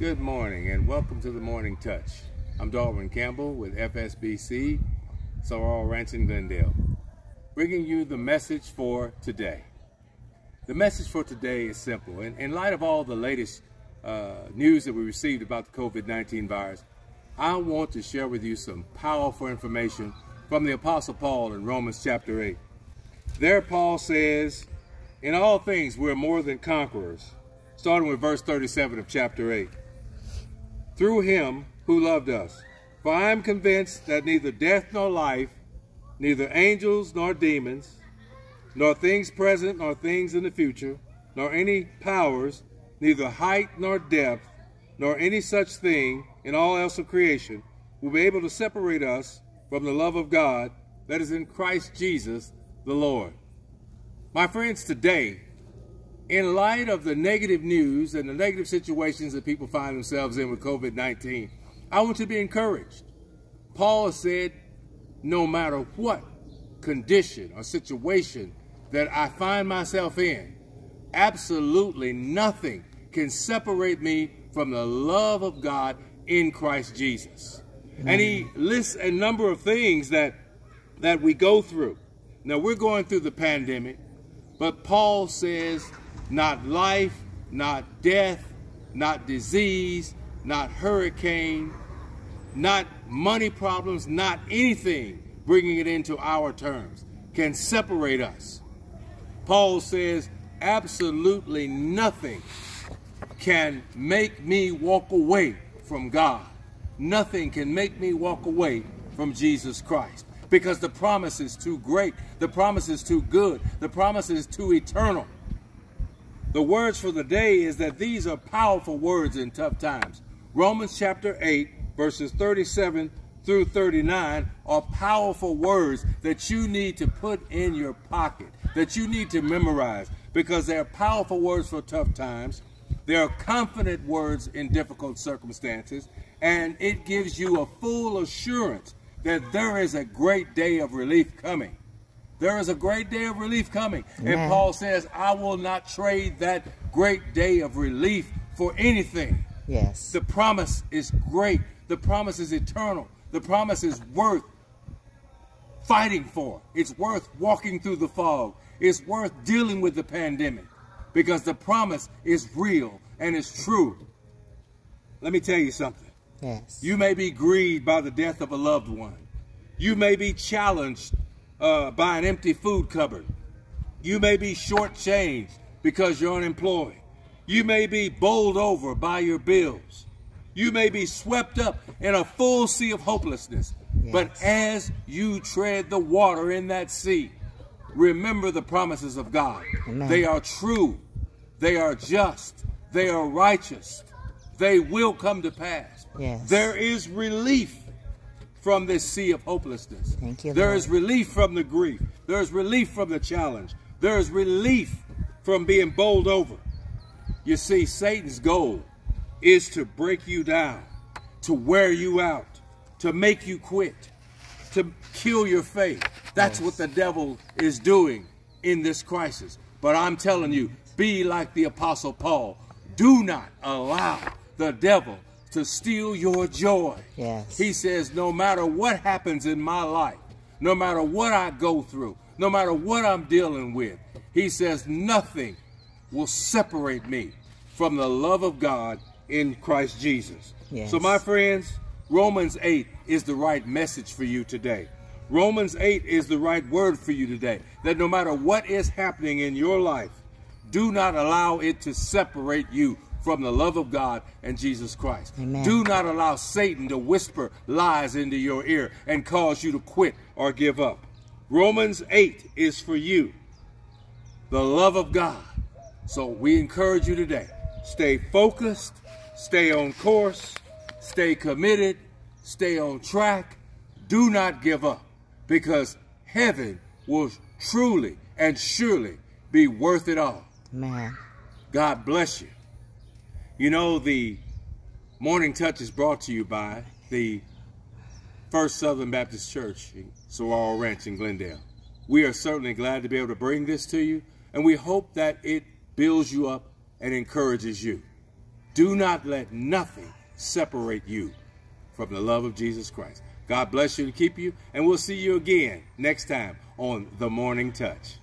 Good morning and welcome to the Morning Touch. I'm Darwin Campbell with FSBC, Sorrel Ranch in Glendale, bringing you the message for today. The message for today is simple. In, in light of all the latest uh, news that we received about the COVID-19 virus, I want to share with you some powerful information from the Apostle Paul in Romans chapter 8. There Paul says, in all things we're more than conquerors, starting with verse 37 of chapter 8 through him who loved us. For I am convinced that neither death nor life, neither angels nor demons, nor things present nor things in the future, nor any powers, neither height nor depth, nor any such thing in all else of creation will be able to separate us from the love of God that is in Christ Jesus the Lord. My friends, today in light of the negative news and the negative situations that people find themselves in with COVID-19, I want to be encouraged. Paul said, no matter what condition or situation that I find myself in, absolutely nothing can separate me from the love of God in Christ Jesus. And he lists a number of things that that we go through. Now we're going through the pandemic, but Paul says not life, not death, not disease, not hurricane, not money problems, not anything bringing it into our terms can separate us. Paul says absolutely nothing can make me walk away from God. Nothing can make me walk away from Jesus Christ because the promise is too great. The promise is too good. The promise is too eternal. The words for the day is that these are powerful words in tough times. Romans chapter 8, verses 37 through 39 are powerful words that you need to put in your pocket, that you need to memorize, because they're powerful words for tough times. They are confident words in difficult circumstances, and it gives you a full assurance that there is a great day of relief coming. There is a great day of relief coming. Amen. And Paul says, I will not trade that great day of relief for anything. Yes. The promise is great. The promise is eternal. The promise is worth fighting for. It's worth walking through the fog. It's worth dealing with the pandemic because the promise is real and it's true. Let me tell you something. Yes. You may be grieved by the death of a loved one. You may be challenged uh, by an empty food cupboard. You may be shortchanged because you're unemployed. You may be bowled over by your bills. You may be swept up in a full sea of hopelessness. Yes. But as you tread the water in that sea, remember the promises of God. Amen. They are true. They are just. They are righteous. They will come to pass. Yes. There is relief from this sea of hopelessness. Thank you. There is relief from the grief. There is relief from the challenge. There is relief from being bowled over. You see, Satan's goal is to break you down, to wear you out, to make you quit, to kill your faith. That's yes. what the devil is doing in this crisis. But I'm telling you, be like the Apostle Paul. Do not allow the devil to steal your joy. Yes. He says, no matter what happens in my life, no matter what I go through, no matter what I'm dealing with, he says, nothing will separate me from the love of God in Christ Jesus. Yes. So, my friends, Romans 8 is the right message for you today. Romans 8 is the right word for you today. That no matter what is happening in your life, do not allow it to separate you from the love of God and Jesus Christ. Amen. Do not allow Satan to whisper lies into your ear and cause you to quit or give up. Romans 8 is for you. The love of God. So we encourage you today. Stay focused, stay on course, stay committed, stay on track. Do not give up because heaven will truly and surely be worth it all. Man. God bless you. You know, the Morning Touch is brought to you by the First Southern Baptist Church in Sorrel Ranch in Glendale. We are certainly glad to be able to bring this to you, and we hope that it builds you up and encourages you. Do not let nothing separate you from the love of Jesus Christ. God bless you and keep you, and we'll see you again next time on The Morning Touch.